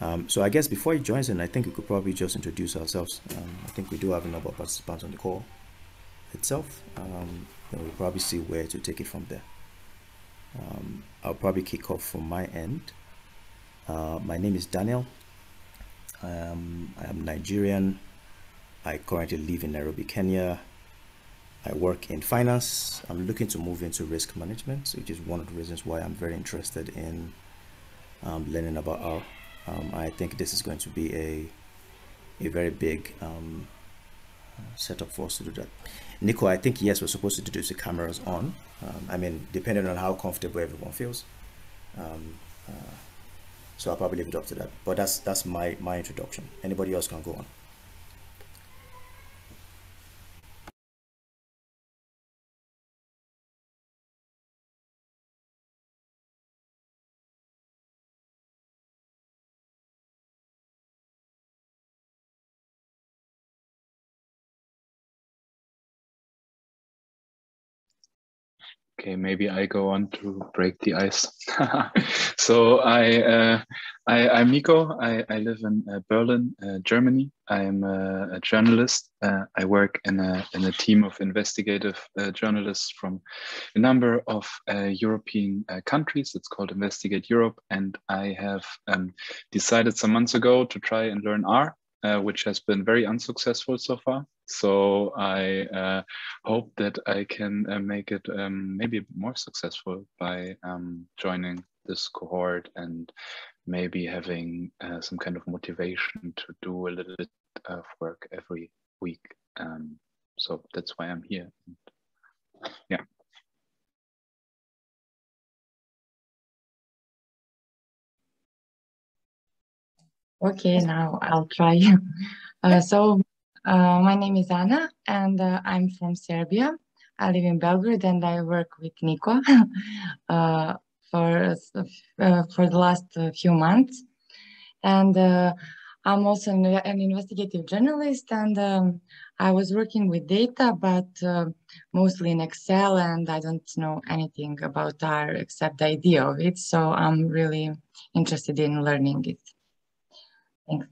Um, so I guess before he joins in, I think we could probably just introduce ourselves. Um, I think we do have a number of participants on the call itself. Um, we'll probably see where to take it from there. Um, I'll probably kick off from my end. Uh, my name is Daniel. Um, I am Nigerian. I currently live in Nairobi, Kenya. I work in finance. I'm looking to move into risk management, which is one of the reasons why I'm very interested in um, learning about R. Um, I think this is going to be a a very big um, setup for us to do that. Nico, I think yes, we're supposed to do this with cameras on. Um, I mean, depending on how comfortable everyone feels. Um, uh, so I'll probably leave it up to that. But that's that's my my introduction. Anybody else can go on. Okay, maybe I go on to break the ice. so I, uh, I, I'm Nico. I, I live in uh, Berlin, uh, Germany. I'm a, a journalist. Uh, I work in a, in a team of investigative uh, journalists from a number of uh, European countries. It's called Investigate Europe. And I have um, decided some months ago to try and learn R uh, which has been very unsuccessful so far. So I uh, hope that I can uh, make it um, maybe more successful by um, joining this cohort and maybe having uh, some kind of motivation to do a little bit of work every week. Um, so that's why I'm here. Yeah. Okay, now I'll try. Uh, so uh, my name is Anna and uh, I'm from Serbia. I live in Belgrade and I work with Nico uh, for, uh, for the last uh, few months. And I'm also an, an, investigative journalist and um, I was working with data, but mostly in Excel and I don't know anything about R except the idea of it. So I'm really interested in learning it. Thanks.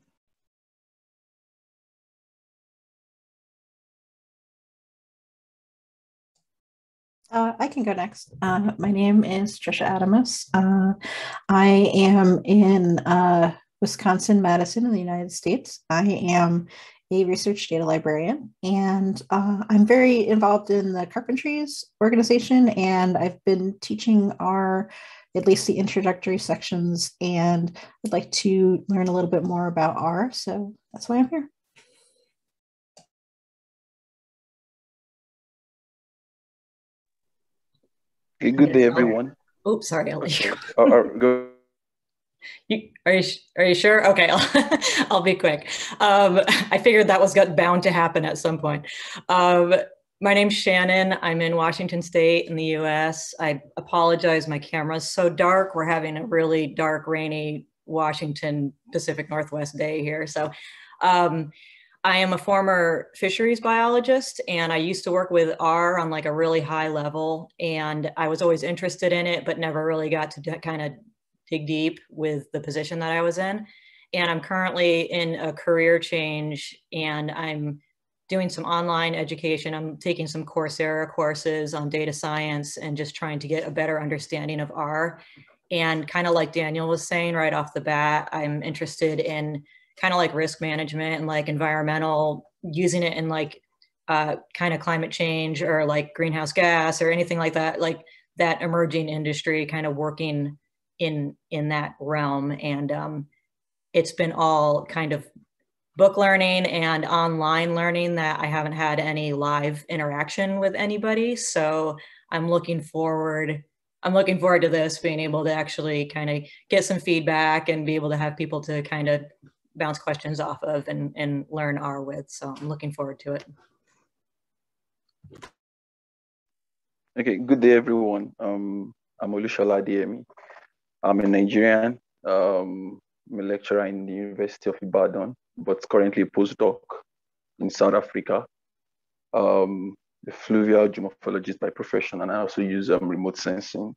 Uh, I can go next. Uh, my name is Trisha Adamus. Uh, I am in uh, Wisconsin, Madison in the United States. I am a research data librarian and uh, I'm very involved in the Carpentries organization and I've been teaching R at least the introductory sections, and I'd like to learn a little bit more about R. So that's why I'm here. Okay, good day, everyone. Oh, sorry, I'll let you. Oh, oh, go. You, are you are you sure? Okay, I'll, I'll be quick. Um, I figured that was got bound to happen at some point. Um, my name's Shannon. I'm in Washington State in the US. I apologize, my camera's so dark. We're having a really dark, rainy Washington Pacific Northwest day here. So um, I am a former fisheries biologist and I used to work with R on like a really high level. And I was always interested in it, but never really got to kind of dig deep with the position that I was in. And I'm currently in a career change and I'm doing some online education. I'm taking some Coursera courses on data science and just trying to get a better understanding of R. And kind of like Daniel was saying right off the bat, I'm interested in kind of like risk management and like environmental, using it in like uh, kind of climate change or like greenhouse gas or anything like that, like that emerging industry kind of working in in that realm. And um, it's been all kind of book learning and online learning that I haven't had any live interaction with anybody. So I'm looking forward. I'm looking forward to this being able to actually kind of get some feedback and be able to have people to kind of bounce questions off of and, and learn R with. So I'm looking forward to it. Okay, good day everyone. Um, I'm Olushola Adeyemi. I'm a Nigerian. Um, I'm a lecturer in the University of Ibadan but currently a postdoc in South Africa. Um, a fluvial geomorphologist by profession, and I also use um, remote sensing.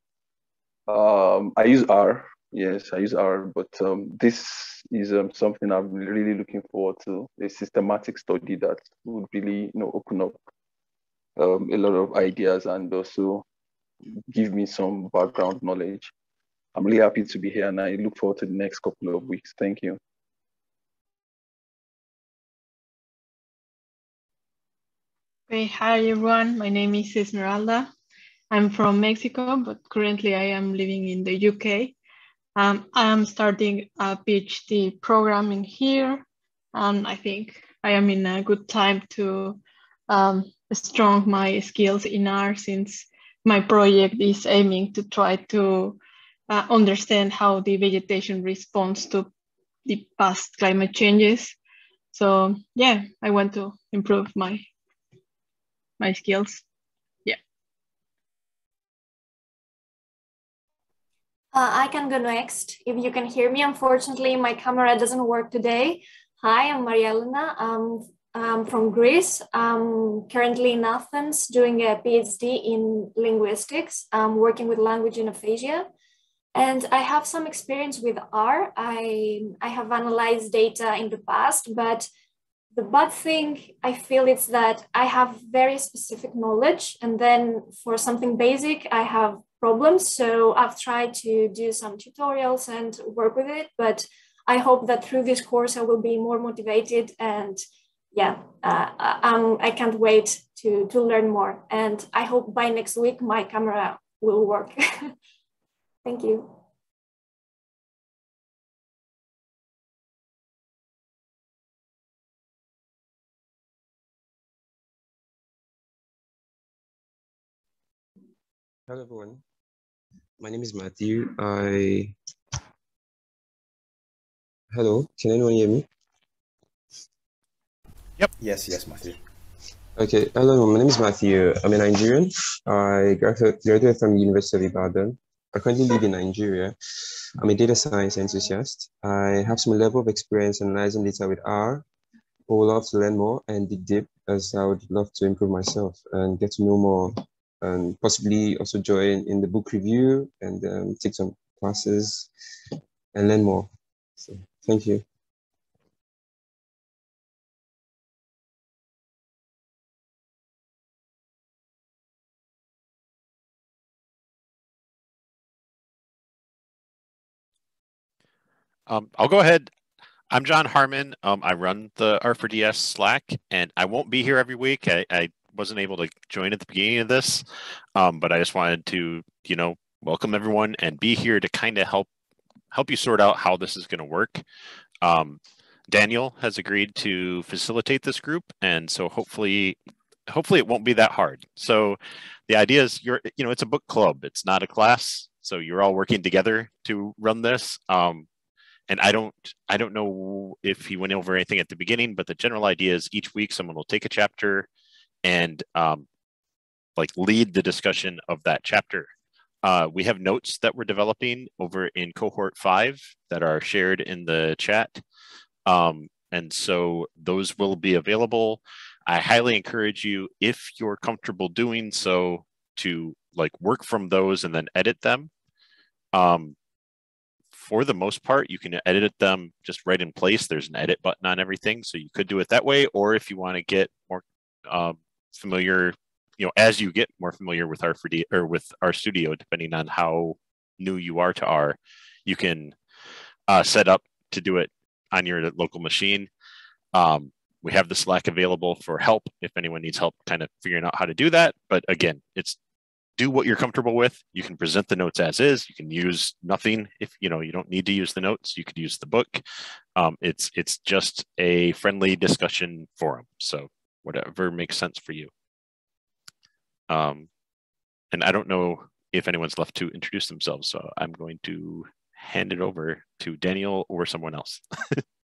Um, I use R Yes, I use R, but um, this is um, something I'm really looking forward to, a systematic study that would really, you know, open up um, a lot of ideas and also give me some background knowledge. I'm really happy to be here and I look forward to the next couple of weeks. Thank you. Hey, hi everyone. My name is Esmeralda. I'm from Mexico, but currently I am living in the UK. Um, I'm starting a PhD program in here, and I think I am in a good time to um, strong my skills in R since my project is aiming to try to uh, understand how the vegetation responds to the past climate changes. So yeah, I want to improve my my skills. Uh, I can go next if you can hear me. Unfortunately, my camera doesn't work today. Hi, I'm Maria Elena. I'm, I'm from Greece. I'm currently in Athens doing a PhD in linguistics. I'm working with language in aphasia. And I have some experience with R. I, I have analyzed data in the past, but the bad thing I feel is that I have very specific knowledge. And then for something basic, I have problems. So I've tried to do some tutorials and work with it, but I hope that through this course I will be more motivated and yeah, uh, um, I can't wait to, to learn more. And I hope by next week my camera will work. Thank you. Hello everyone. My name is Matthew. I hello. Can anyone hear me? Yep. Yes. Yes, Matthew. Okay. Hello. My name is Matthew. I'm a Nigerian. I graduated from University of Ibadan. I currently live in Nigeria. I'm a data science enthusiast. I have some level of experience analyzing data with R. I would love to learn more and dig deep as I would love to improve myself and get to know more and possibly also join in the book review and um, take some classes and learn more. So thank you. Um, I'll go ahead. I'm Jon Harmon. Um, I run the R4DS Slack, and I won't be here every week. I, I wasn't able to join at the beginning of this, um, but I just wanted to, you know, welcome everyone and be here to kind of help help you sort out how this is going to work. Um, Daniel has agreed to facilitate this group, and so hopefully, hopefully it won't be that hard. So, the idea is you're, you know, it's a book club. It's not a class, so you're all working together to run this. Um, and I don't, I don't know if he went over anything at the beginning, but the general idea is each week someone will take a chapter and um, like lead the discussion of that chapter. Uh, we have notes that we're developing over in cohort five that are shared in the chat. Um, and so those will be available. I highly encourage you, if you're comfortable doing so, to like work from those and then edit them. Um, for the most part, you can edit them just right in place. There's an edit button on everything, so you could do it that way. Or if you want to get more um, familiar, you know, as you get more familiar with r 4 or with RStudio, depending on how new you are to R, you can uh, set up to do it on your local machine. Um, we have the Slack available for help if anyone needs help kind of figuring out how to do that. But again, it's do what you're comfortable with. You can present the notes as is. You can use nothing if you know you don't need to use the notes. You could use the book. Um, it's it's just a friendly discussion forum. So whatever makes sense for you. Um, and I don't know if anyone's left to introduce themselves, so I'm going to hand it over to Daniel or someone else.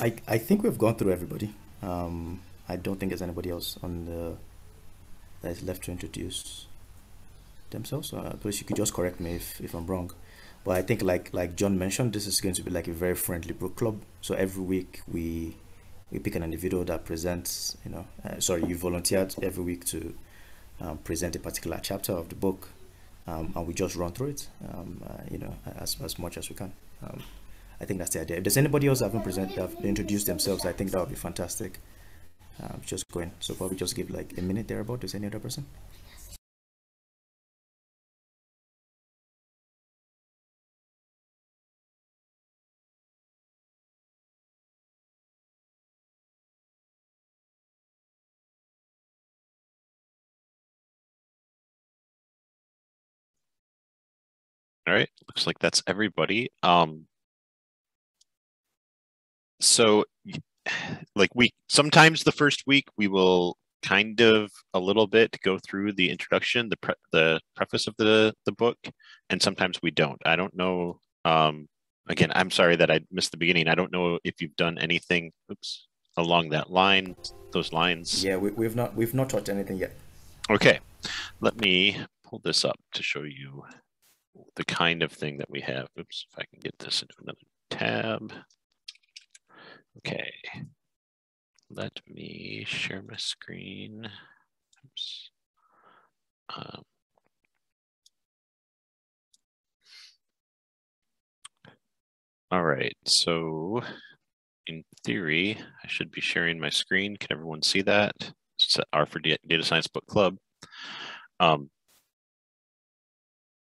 I, I think we've gone through everybody. Um, I don't think there's anybody else on the that is left to introduce themselves. Uh, please, you could just correct me if, if I'm wrong. But I think like like Jon mentioned, this is going to be like a very friendly book club. So every week we we pick an individual that presents, you know, uh, sorry, you volunteered every week to um, present a particular chapter of the book, um, and we just run through it, um, uh, you know, as, as much as we can. I think that's the idea. If there's anybody else that haven't presented, that have introduced themselves, I think that would be fantastic. Um, just going, so probably just give like a minute there about. Is any other person? All right, looks like that's everybody. Um, so like we sometimes the first week we will kind of a little bit go through the introduction, the pre the preface of the the book, and sometimes we don't. I don't know. Um, again, I'm sorry that I missed the beginning. I don't know if you've done anything. Oops, along that line, those lines. Yeah, we, we've not we've not taught anything yet. Okay, let me pull this up to show you the kind of thing that we have. Oops, if I can get this into another tab. Okay, let me share my screen. Oops. Um, all right, so in theory, I should be sharing my screen. Can everyone see that? It's R for Data Science Book Club. Um,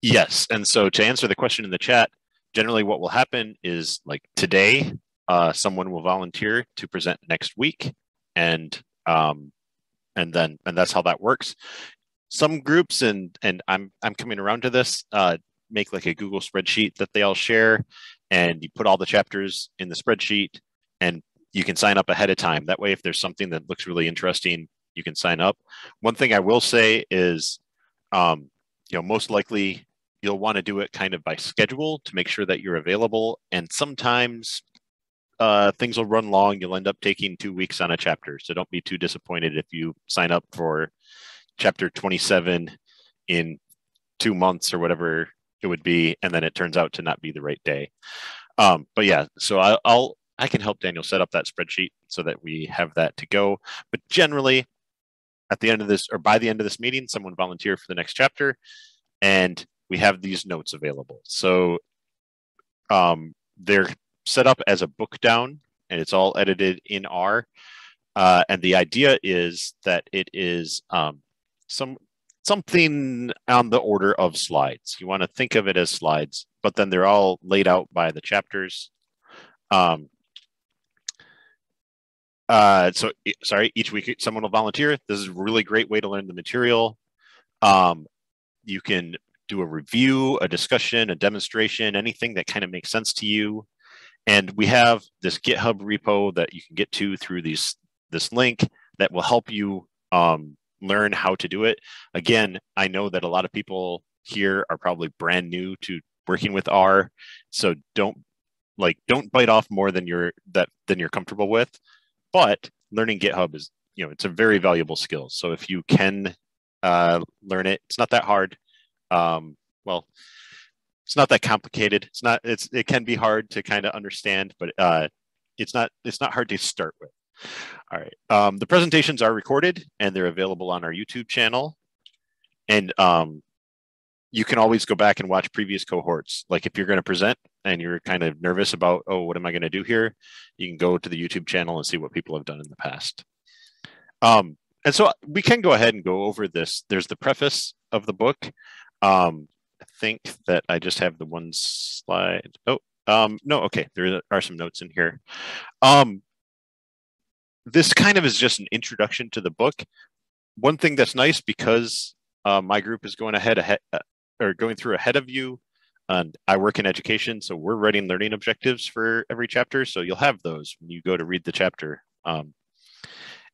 Yes. And so to answer the question in the chat, generally what will happen is like today, uh, someone will volunteer to present next week. And um, and then and that's how that works. Some groups and and I'm I'm coming around to this, uh, make like a Google spreadsheet that they all share and you put all the chapters in the spreadsheet and you can sign up ahead of time. That way, if there's something that looks really interesting, you can sign up. One thing I will say is, um, you know, most likely you'll want to do it kind of by schedule to make sure that you're available. And sometimes uh, things will run long. You'll end up taking two weeks on a chapter. So don't be too disappointed if you sign up for chapter 27 in two months or whatever it would be, and then it turns out to not be the right day. Um, but yeah, so I, I'll I can help Daniel set up that spreadsheet so that we have that to go. But generally, at the end of this or by the end of this meeting, someone volunteer for the next chapter, and we have these notes available. So um, they're set up as a bookdown and it's all edited in R. Uh, and the idea is that it is um, some something on the order of slides. You want to think of it as slides, but then they're all laid out by the chapters. Um, uh, so sorry, each week someone will volunteer. This is a really great way to learn the material. Um, you can do a review, a discussion, a demonstration, anything that kind of makes sense to you. And we have this GitHub repo that you can get to through these this link that will help you um, learn how to do it. Again, I know that a lot of people here are probably brand new to working with R, so don't like don't bite off more than you're that than you're comfortable with. But learning GitHub is you know it's a very valuable skill. So if you can uh, learn it, it's not that hard um, well, it's not that complicated. It's not. It's it can be hard to kind of understand, but uh, it's not. It's not hard to start with. All right. Um, the presentations are recorded and they're available on our YouTube channel, and um, you can always go back and watch previous cohorts. Like if you're going to present and you're kind of nervous about, oh, what am I going to do here? You can go to the YouTube channel and see what people have done in the past. Um, and so we can go ahead and go over this. There's the preface of the book. Um, think that I just have the one slide. Oh, um, no, okay, there are some notes in here. Um, this kind of is just an introduction to the book. One thing that's nice because uh, my group is going ahead, ahead uh, or going through ahead of you, and I work in education, so we're writing learning objectives for every chapter. So you'll have those when you go to read the chapter. Um,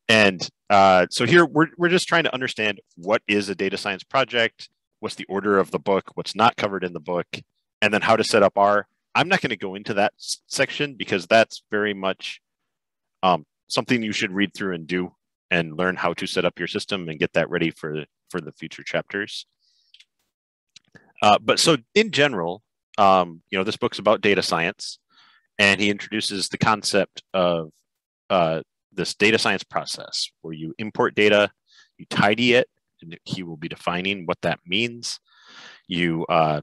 and uh, so here we're, we're just trying to understand what is a data science project, what's the order of the book, what's not covered in the book, and then how to set up R. I'm not going to go into that section because that's very much um, something you should read through and do and learn how to set up your system and get that ready for for the future chapters. Uh, but so in general, um, you know, this book's about data science, and he introduces the concept of uh, this data science process where you import data, you tidy it, he will be defining what that means. You uh,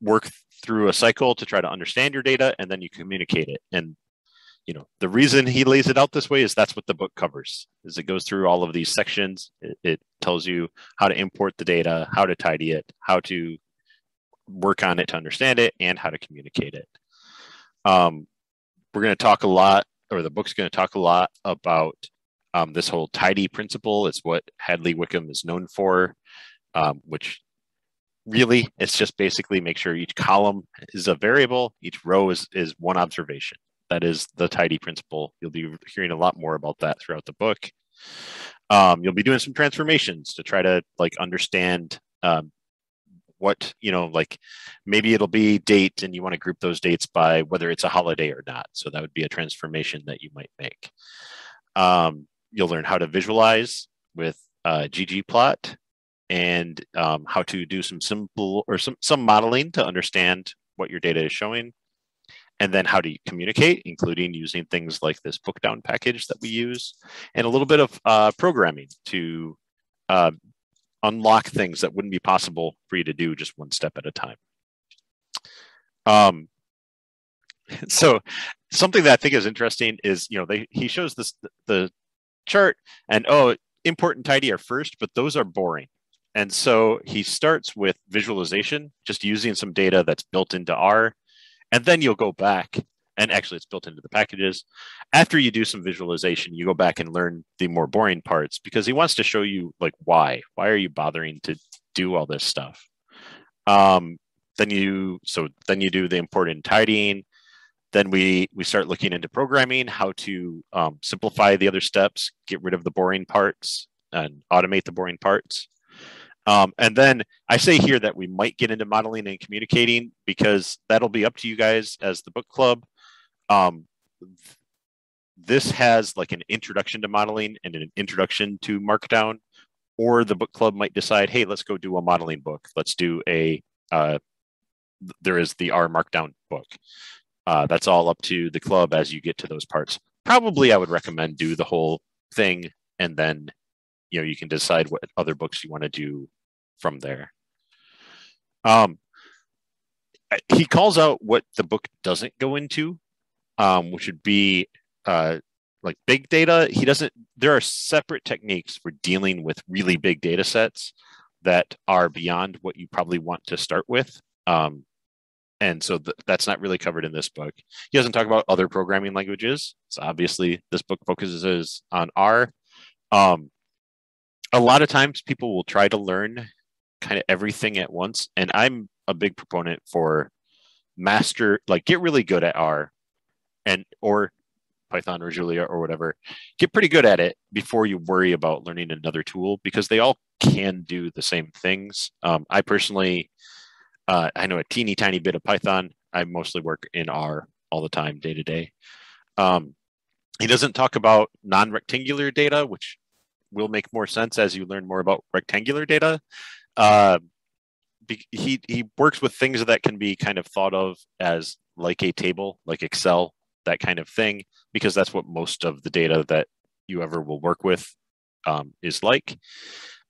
work through a cycle to try to understand your data, and then you communicate it. And you know the reason he lays it out this way is that's what the book covers. Is it goes through all of these sections. It, it tells you how to import the data, how to tidy it, how to work on it to understand it, and how to communicate it. Um, we're going to talk a lot, or the book's going to talk a lot about um, this whole tidy principle. is what Hadley Wickham is known for, um, which really it's just basically make sure each column is a variable, each row is, is one observation. That is the tidy principle. You'll be hearing a lot more about that throughout the book. Um, you'll be doing some transformations to try to like understand um, what you know like maybe it'll be date and you want to group those dates by whether it's a holiday or not so that would be a transformation that you might make um, you'll learn how to visualize with uh, ggplot and um, how to do some simple or some, some modeling to understand what your data is showing and then how to communicate including using things like this bookdown package that we use and a little bit of uh, programming to uh, unlock things that wouldn't be possible for you to do just one step at a time. Um, so something that I think is interesting is, you know, they, he shows this, the chart and, oh, import and tidy are first, but those are boring. And so he starts with visualization, just using some data that's built into R, and then you'll go back and actually it's built into the packages. After you do some visualization, you go back and learn the more boring parts because he wants to show you like why. Why are you bothering to do all this stuff? Um, then you so then you do the important tidying. Then we we start looking into programming, how to um, simplify the other steps, get rid of the boring parts, and automate the boring parts. Um, and then I say here that we might get into modeling and communicating because that'll be up to you guys as the book club um, this has like an introduction to modeling and an introduction to Markdown, or the book club might decide, hey, let's go do a modeling book. Let's do a, uh, there is the R Markdown book. Uh, that's all up to the club as you get to those parts. Probably I would recommend do the whole thing and then, you know, you can decide what other books you want to do from there. Um, he calls out what the book doesn't go into um, which would be uh, like big data. He doesn't, there are separate techniques for dealing with really big data sets that are beyond what you probably want to start with. Um, and so th- that's not really covered in this book. He doesn't talk about other programming languages. So obviously, this book focuses on R. Um, a lot of times, people will try to learn kind of everything at once, and I'm a big proponent for master, like get really good at R, and or Python or Julia or whatever, get pretty good at it before you worry about learning another tool because they all can do the same things. Um, I personally, uh, I know a teeny tiny bit of Python. I mostly work in R all the time, day to day. Um, he doesn't talk about non-rectangular data, which will make more sense as you learn more about rectangular data. Uh, he he works with things that can be kind of thought of as like a table, like Excel that kind of thing, because that's what most of the data that you ever will work with um, is like.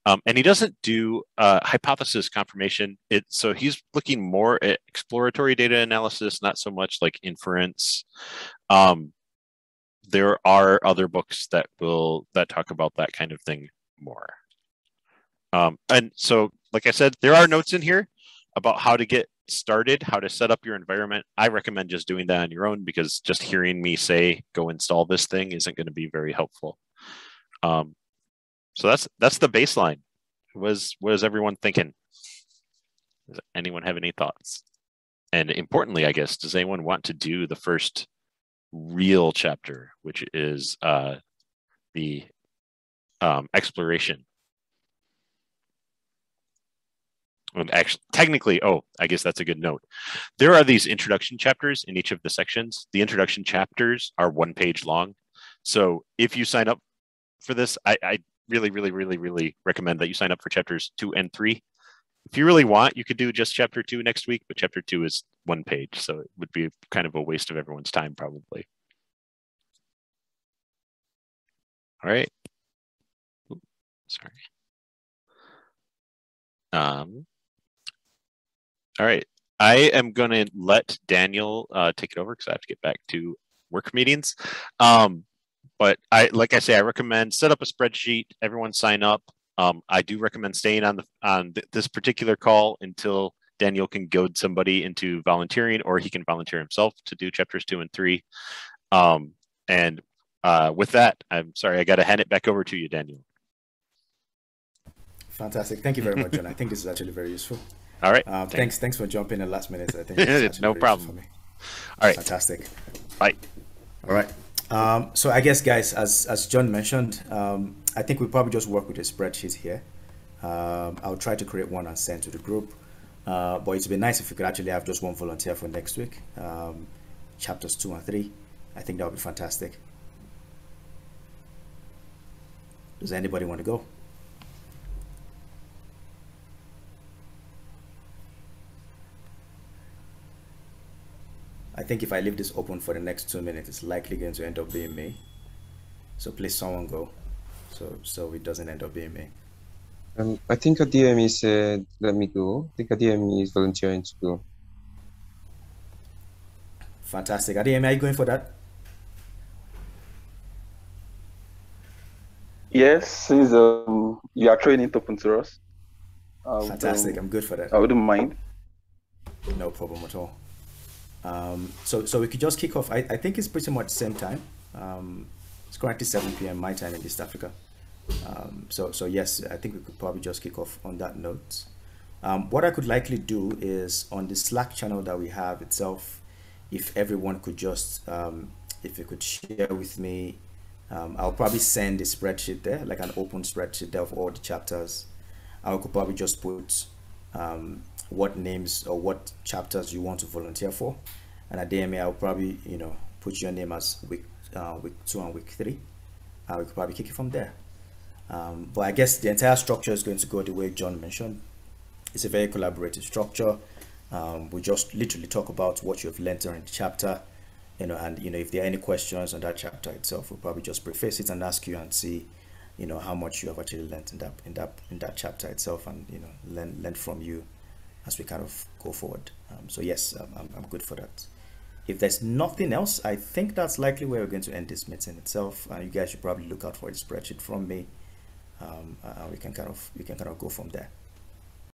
Um, and he doesn't do uh, hypothesis confirmation. It so he's looking more at exploratory data analysis, not so much like inference. Um, there are other books that will that talk about that kind of thing more. Um, and so, like I said, there are notes in here about how to get started, how to set up your environment, I recommend just doing that on your own because just hearing me say, go install this thing isn't going to be very helpful. Um, so that's that's the baseline. Was what is everyone thinking? Does anyone have any thoughts? And importantly, I guess, does anyone want to do the first real chapter, which is uh, the um, exploration And actually technically oh i guess that's a good note there are these introduction chapters in each of the sections the introduction chapters are one page long so if you sign up for this i, I really really really really recommend that you sign up for chapters two and three if you really want you could do just chapter two next week but chapter two is one page so it would be kind of a waste of everyone's time probably All right. Ooh, sorry. Um, all right. I am going to let Daniel uh, take it over because I have to get back to work meetings. Um, but I, like I say, I recommend set up a spreadsheet. Everyone sign up. Um, I do recommend staying on the on th this particular call until Daniel can goad somebody into volunteering, or he can volunteer himself to do chapters two and three. Um, and uh, with that, I'm sorry, I got to hand it back over to you, Daniel. Fantastic. Thank you very much, Jon. I think this is actually very useful. All right. Um, thanks. Thanks for jumping in last minute. I think no problem. For me. All right. Fantastic. Bye. All right. Um, so I guess, guys, as as Jon mentioned, um, I think we probably just work with a spreadsheet here. Um, I'll try to create one and send to the group. Uh, but it'd be nice if we could actually have just one volunteer for next week, um, chapters two and three. I think that would be fantastic. Does anybody want to go? I think if I leave this open for the next two minutes, it's likely going to end up being me. So please someone go. So so it doesn't end up being me. Um, I think DME said, let me go. I think DME is volunteering to go. Fantastic. DME, are you going for that? Yes, since um, you are training it open to us. Fantastic. I'm good for that. I wouldn't mind. No problem at all. Um, so, so we could just kick off. I, I think it's pretty much the same time. Um, it's currently 7 p.m. my time in East Africa. Um, so, so yes, I think we could probably just kick off on that note. Um, what I could likely do is on the Slack channel that we have itself, if everyone could just, um, if you could share with me, um, I'll probably send a spreadsheet there, like an open spreadsheet there of all the chapters. I could probably just put um, what names or what chapters you want to volunteer for, and at DMA I'll probably you know put your name as week uh, week two and week three. Uh, we could probably kick it from there. Um, but I guess the entire structure is going to go the way Jon mentioned. It's a very collaborative structure. Um, we just literally talk about what you've learned during the chapter, you know, and you know if there are any questions on that chapter itself, we'll probably just preface it and ask you and see, you know, how much you have actually learned in that in that in that chapter itself, and you know, learn learn from you as we kind of go forward. Um, so yes, I'm, I'm good for that. If there's nothing else, I think that's likely where we're going to end this meeting itself. Uh, you guys should probably look out for a spreadsheet from me. Um, uh, we can kind of we can kind of go from there.